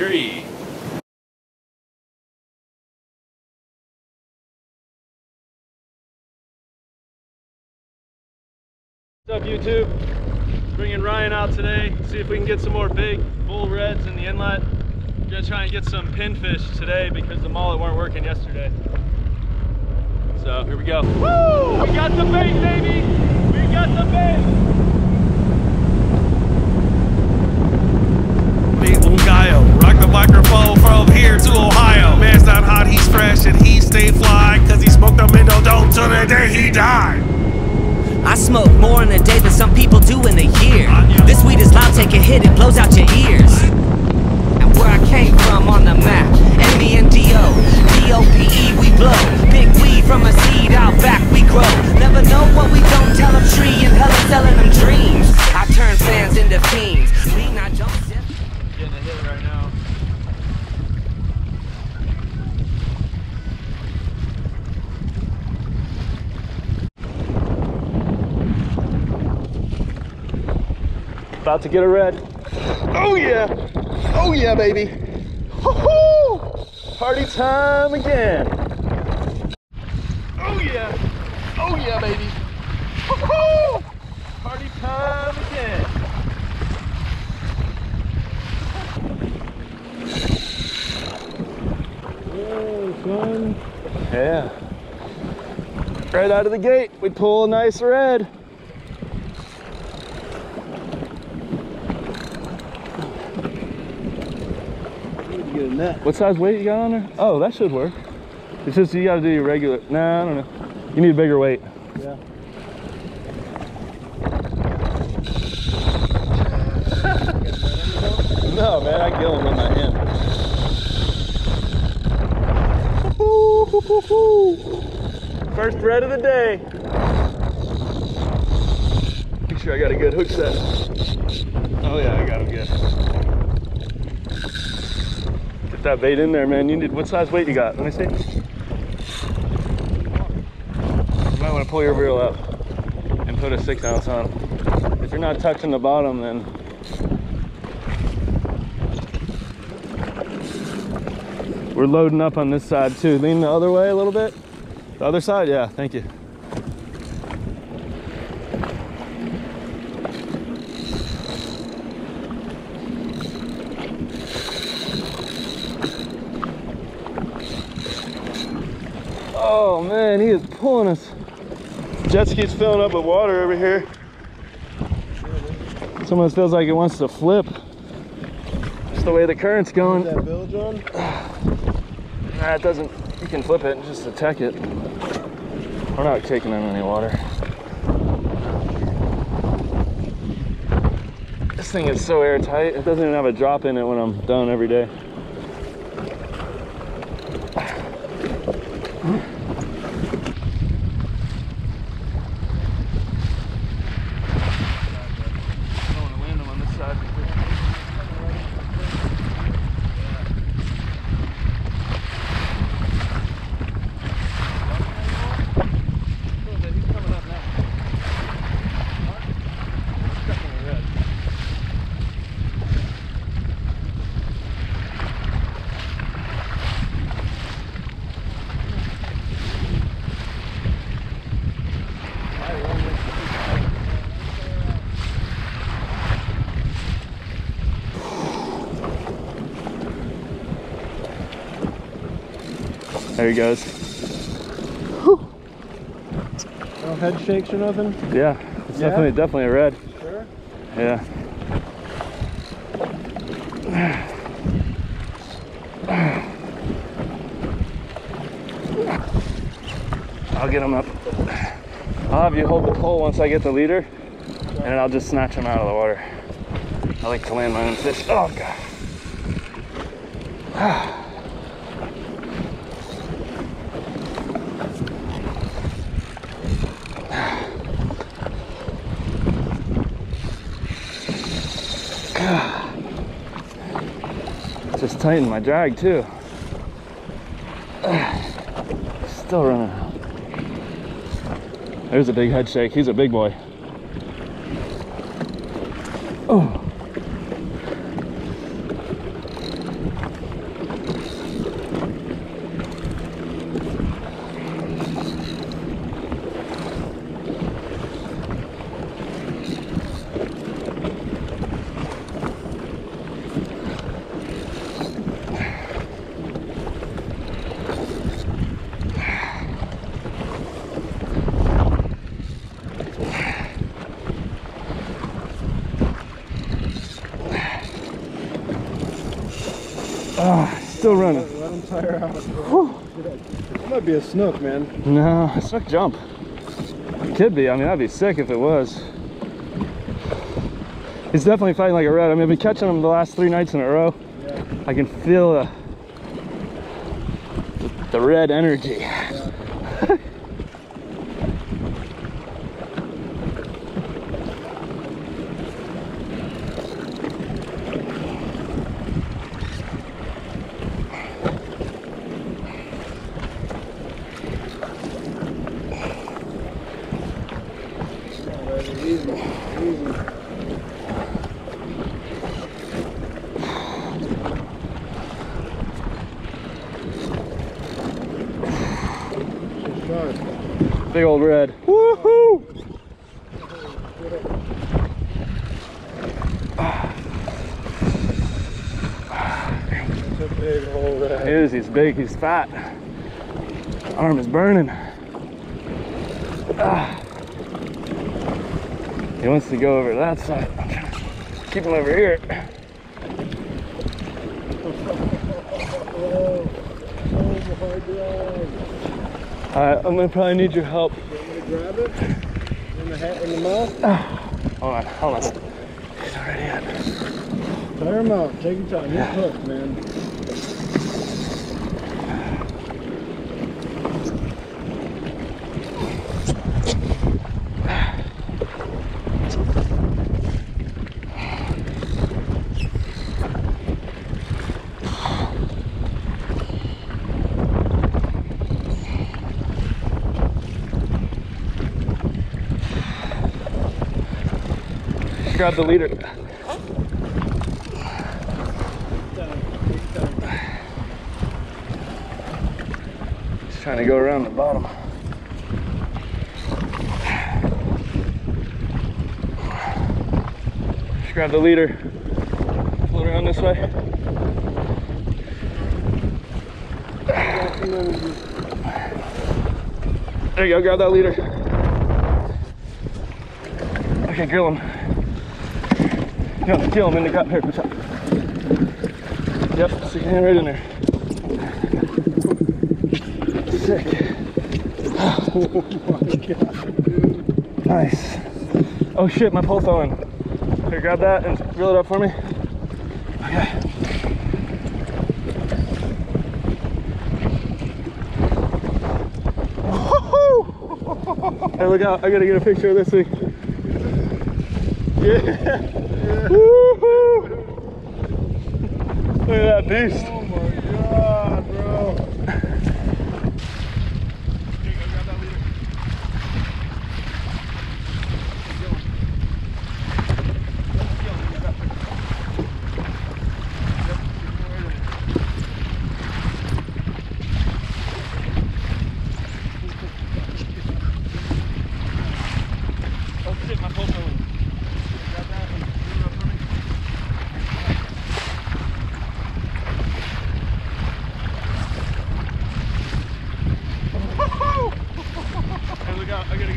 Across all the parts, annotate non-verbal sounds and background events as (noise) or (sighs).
two, three. What's up, YouTube? Bringing Ryan out today. See if we can get some more big bull reds in the inlet. We're gonna try and get some pinfish today because the mullet weren't working yesterday. So here we go. Woo! We got the bait, baby! We got the bait! Ohio. Rock the microphone from here to Ohio. Man's not hot, he's fresh, and he stayed fly. Cause he smoked in the dope till the day he died. I smoke more in a day than some people do in a year. This weed is loud, take a hit, it blows out your ears. And where I came from on the map, M-E-N-D-O, get a red. Oh yeah! Oh yeah, baby! Party time again! Oh yeah! Oh yeah, baby! Party time again! Oh, fun. Yeah. Right out of the gate, we pull a nice red. What size weight you got on there? Oh, that should work. It's just you gotta do your regular. Nah, I don't know. You need a bigger weight. Yeah. (laughs) No, man, I kill him with my hand. (laughs) First red of the day. Make sure I got a good hook set. Oh yeah, I got him good. That bait in there, man. You need what size weight you got? Let me see. You might want to pull your reel up and put a six ounce on. If you're not touching the bottom, then We're loading up on this side too. Lean the other way a little bit. The other side? Yeah, thank you. Oh man, he is pulling us. Jet ski's filling up with water over here. Someone feels like it wants to flip. Just the way the current's going. That bill, John? Nah, it doesn't. You can flip it and just attack it. We're not taking in any water. This thing is so airtight. It doesn't even have a drop in it when I'm done every day. I don't want to land them on this side because There he goes. (laughs) No head shakes or nothing? Yeah, it's Yeah? definitely definitely a red. Sure. Yeah. I'll get him up. I'll have you hold the pole once I get the leader, and then I'll just snatch him out of the water. I like to land my own fish. Oh god. (sighs) Just tighten my drag too. (sighs) Still running out. There's a big head shake. He's a big boy. Oh. Ah, still running. Let him tire out. It might be a snook, man. No, it's not jump. Could be. I mean, that'd be sick if it was. He's definitely fighting like a red. I mean, I've been catching him the last three nights in a row. I can feel the, the red energy. Big old red. Woohoo! Big old red. He is. He's big. He's fat. Arm is burning. Ah. He wants to go over to that side. I'm trying to keep him over here. Oh, oh my god. All right, I'm gonna probably need your help. You want me to grab it? In the head, in the mouth? Hold on, hold on. He's already in. Tire him out. Take your time. He's hooked, man. Grab the leader. He's trying to go around the bottom. Just grab the leader. Float around this way. There you go, grab that leader. Okay, grill him. No, kill him in the gut. Here. Yep, stick your hand right in there. Sick. Oh my god. Nice. Oh shit, my pole fell in. Here, grab that and reel it up for me. Okay. (laughs) Hey, look out. I gotta get a picture of this thing. Yeah. (laughs) Look at that beast. Oh my god, bro. Oh shit, my pole fell in. Grab that and reel it up for me. Hey, look out. I gotta get a picture of this thing. Yeah.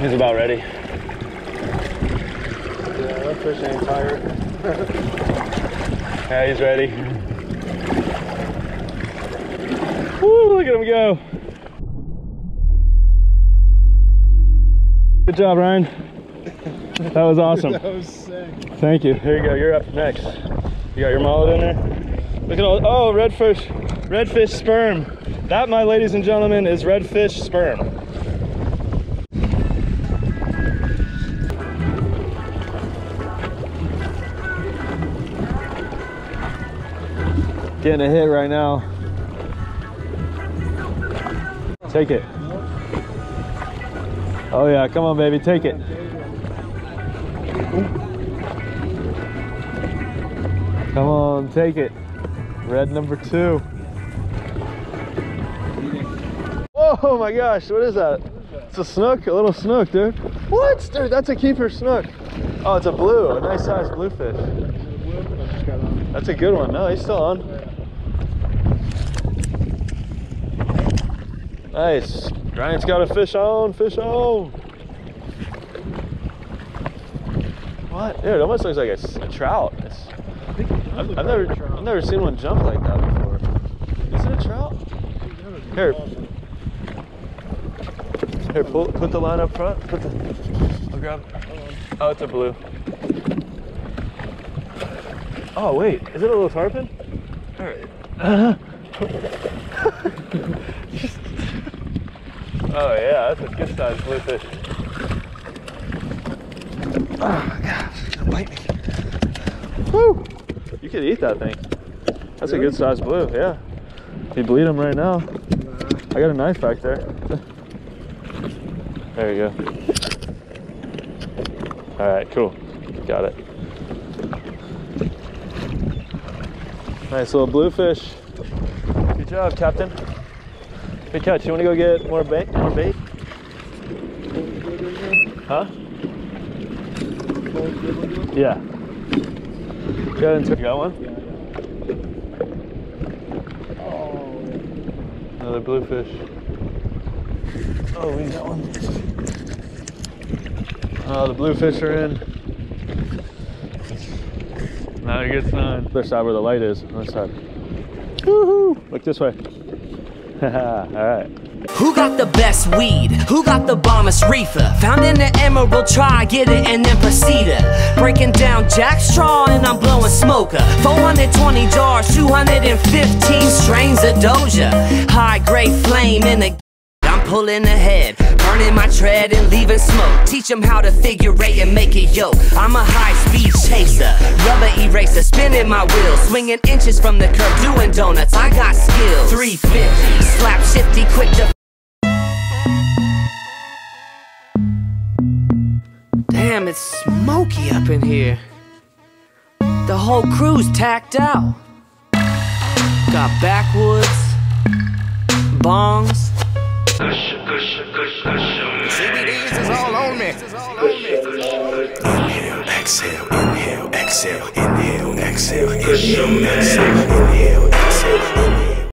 He's about ready. Yeah, that fish ain't tired. Yeah, he's ready. Woo, look at him go. Good job, Ryan. That was awesome. (laughs) That was sick. Thank you. Here you go. You're up next. You got your mullet in there. Look at all. Oh, redfish, redfish sperm. That, my ladies and gentlemen, is redfish sperm. Getting a hit right now. Take it. Oh yeah, come on, baby, take it. Come on, take it. Red number two. Oh my gosh, what is that? It's a snook, a little snook, dude. What? Dude, that's a keeper snook. Oh, it's a blue, a nice sized bluefish. That's a good one. No, he's still on. Nice. Ryan's got a fish on, fish on. What? Dude, it almost looks like a trout. It's, I've, I've never, I've never seen one jump like that before. Is it a trout? Here. Here, pull, put the line up front. Put the. I'll grab. Oh, it's a blue. Oh wait, is it a little tarpon? All right. (laughs) oh yeah, that's a good sized bluefish. Oh my gosh, it's gonna bite me. Woo! You could eat that thing. That's a good sized blue, yeah. You bleed them right now. I got a knife back there. There you go. All right, cool. Got it. Nice little bluefish. Good job, Captain. Good catch. You want to go get more bait? More bait? Huh? Yeah. Got into. You got one? Another bluefish. Oh, we got one. Oh, the bluefish are in. Not a good sign. Other side where the light is. On this side. Woohoo! Look this way. All right. Who got the best weed? Who got the bombest reefer? Found in the emerald, try, get it, and then proceed to Breaking down jack straw and I'm blowing smoker. 420 jars, 215 strains of Doja. High grade flame in the pulling ahead, burning my tread and leaving smoke. Teach 'em how to figure eight and make it yo. I'm a high speed chaser, rubber eraser, spinning my wheels, swinging inches from the curb, doing donuts. I got skills. 350, slap shifty, quick to. Damn, it's smoky up in here. The whole crew's tacked out. Got backwoods, bongs. CBDs is all on me. Inhale, exhale, inhale, exhale, inhale, exhale, inhale, exhale, inhale,